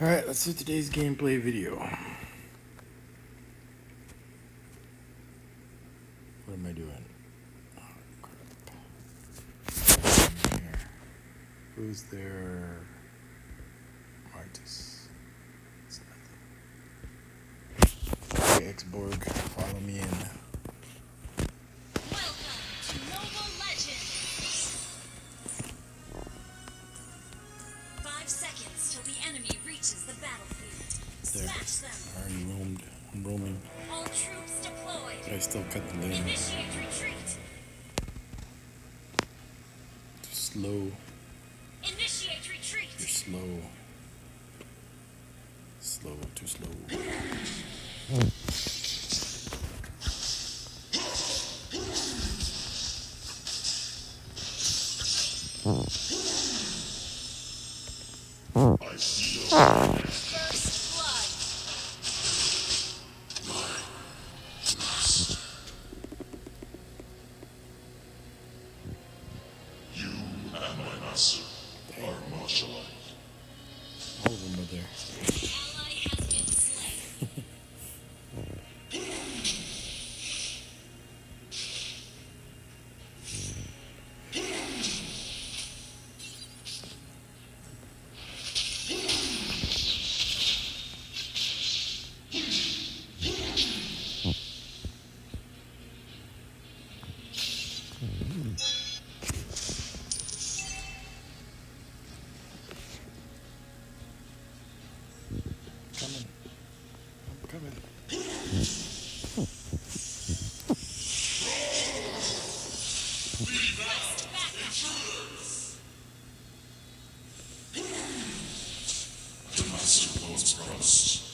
Alright, let's do today's gameplay video. What am I doing? Oh, crap. Who's there? Martis. It's nothing. Okay, X.Borg, follow me in. there. I already roamed. I'm roaming. But I still cut the lane. Slow. You're slow. Slow, too slow. Hmm. Jesus Christ.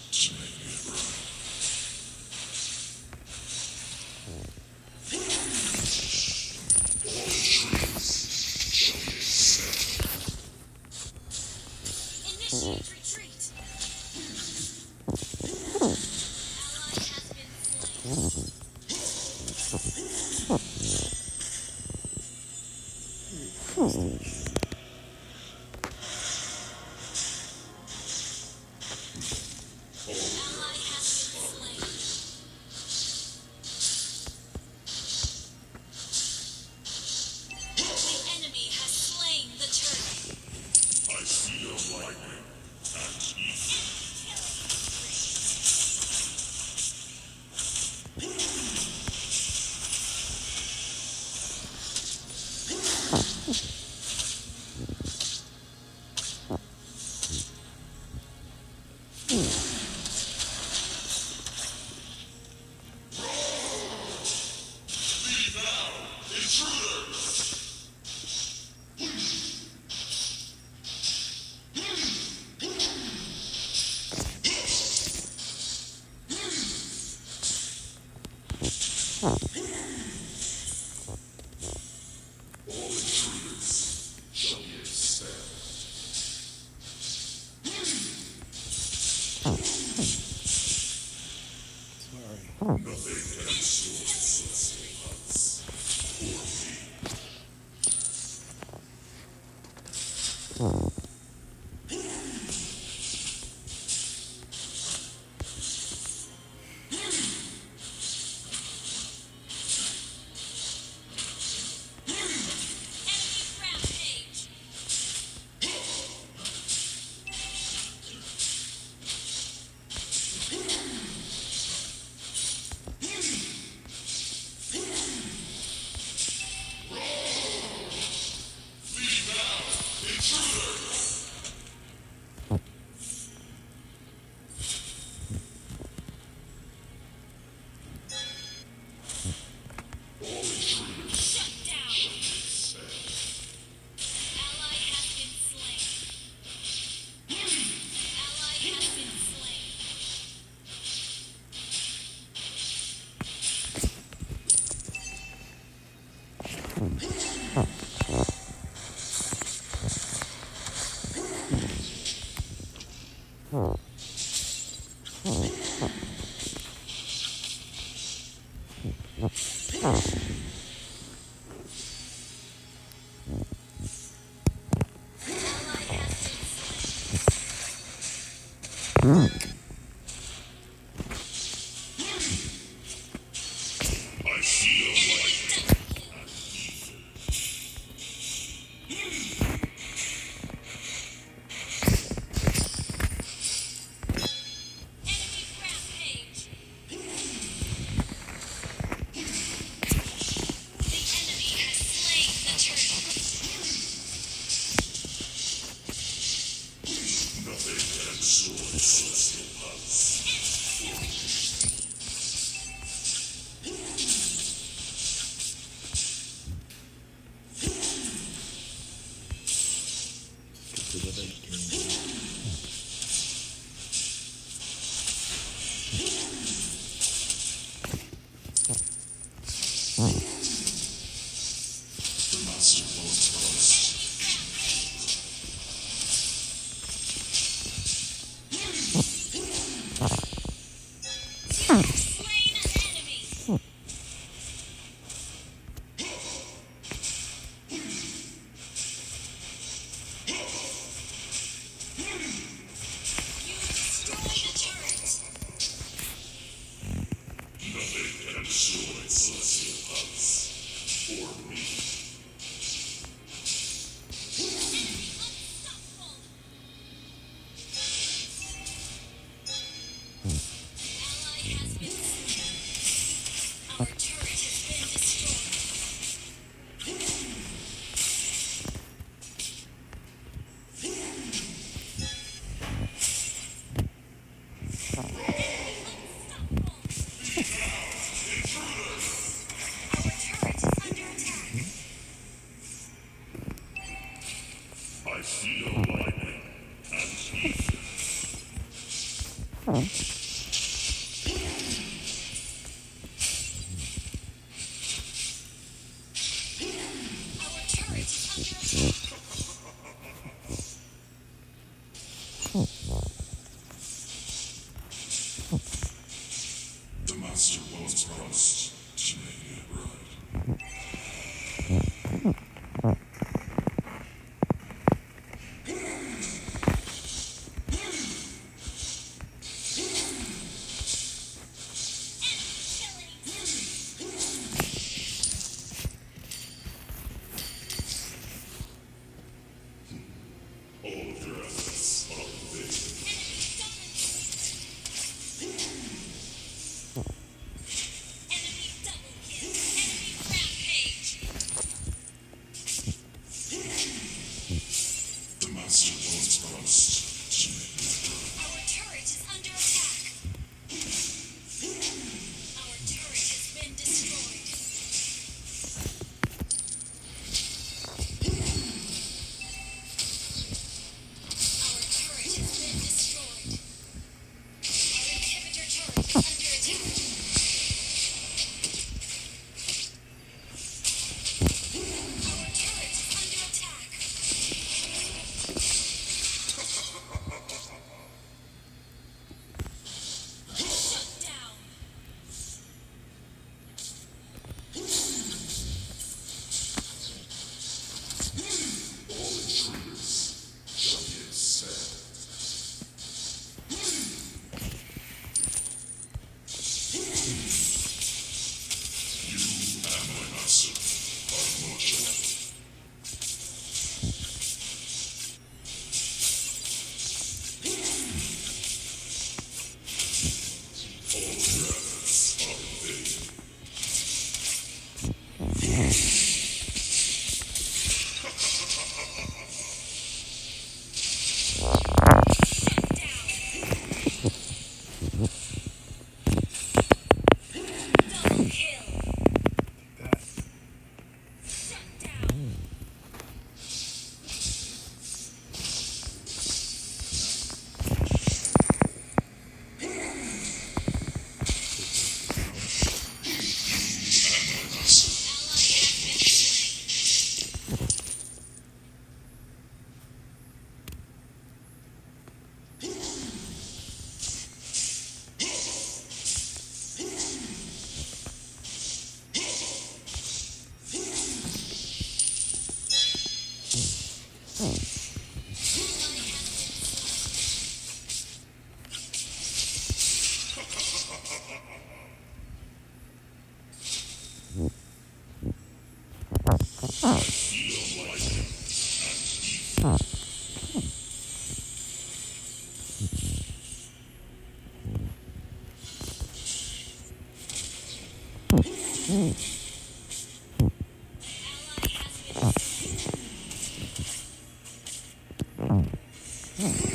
Double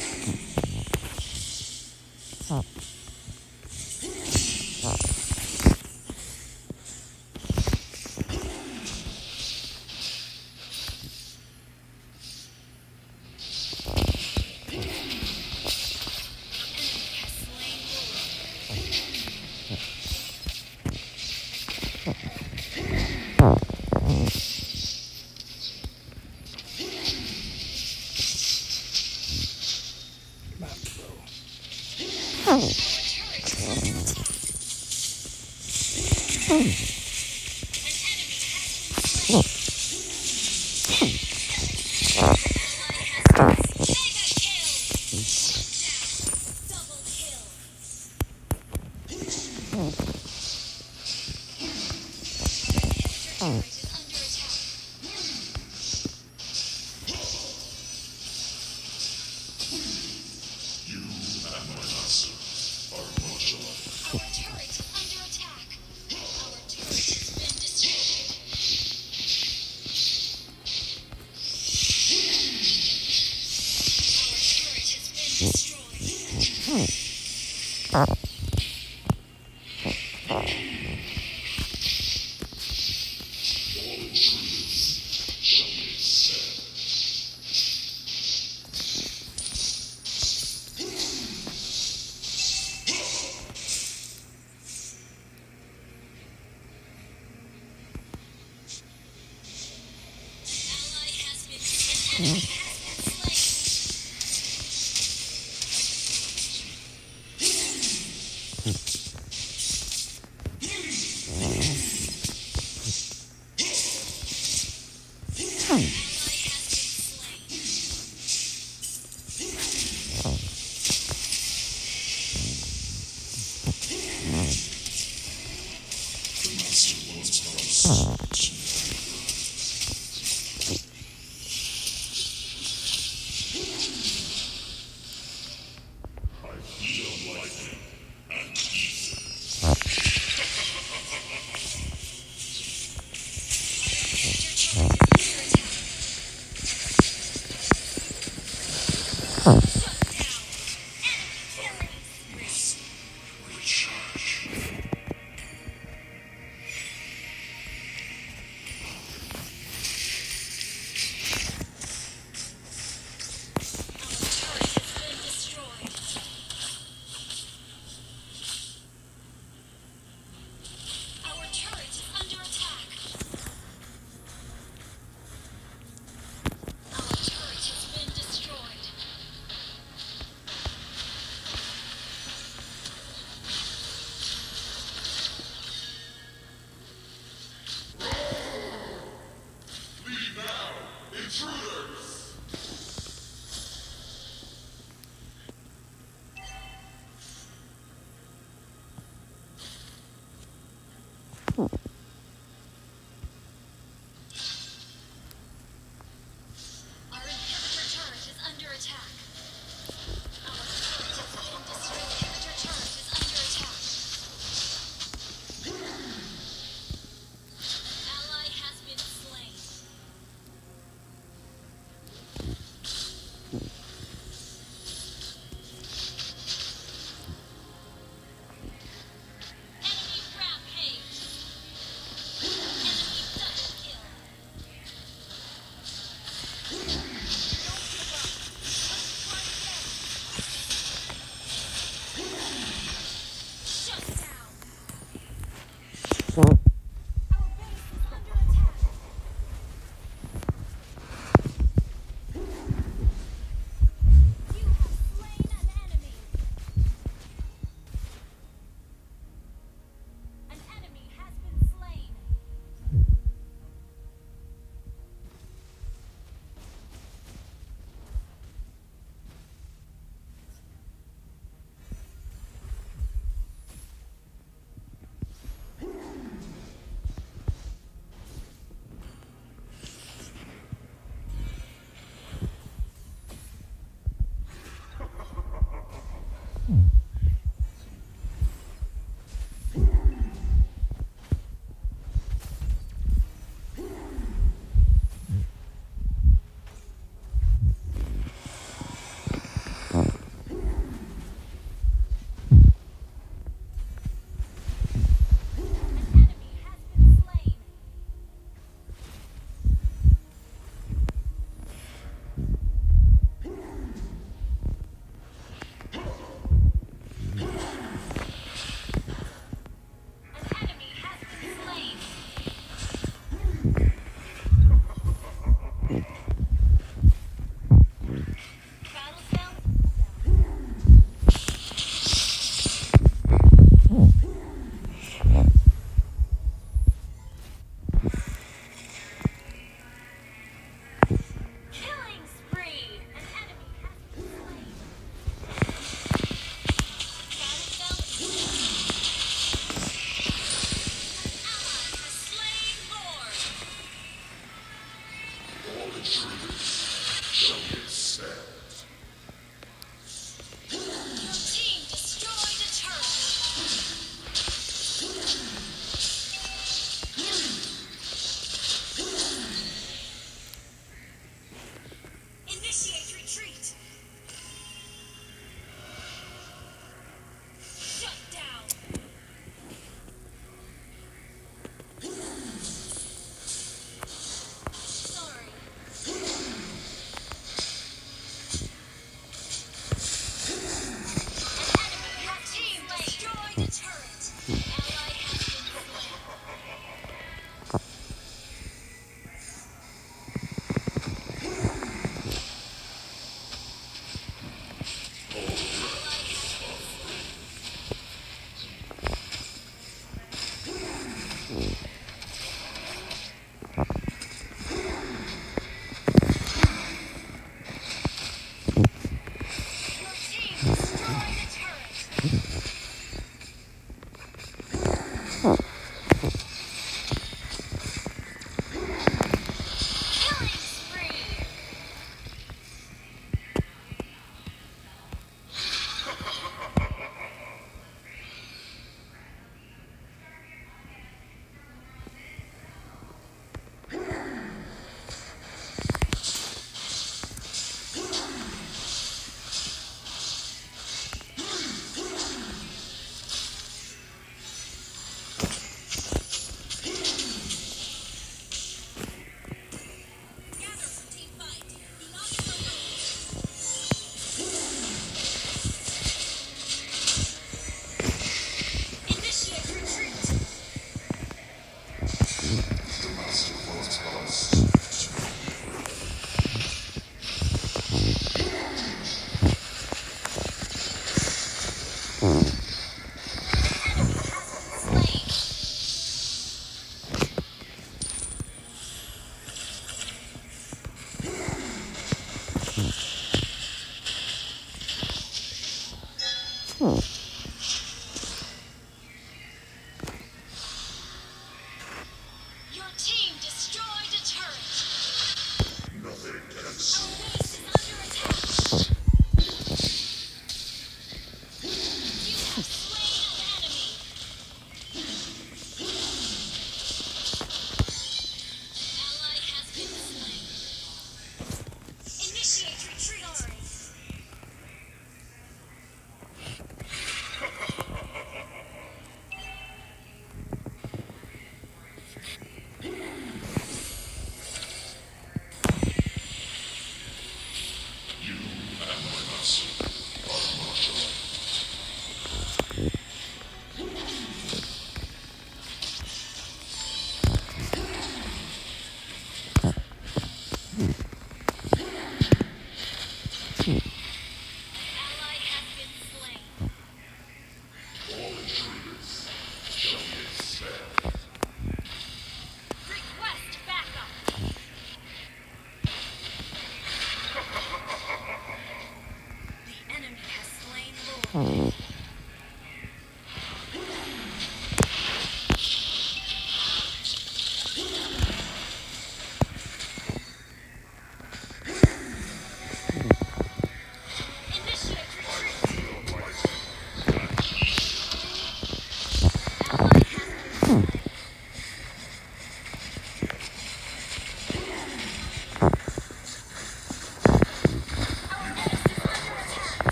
Well, Uh-huh.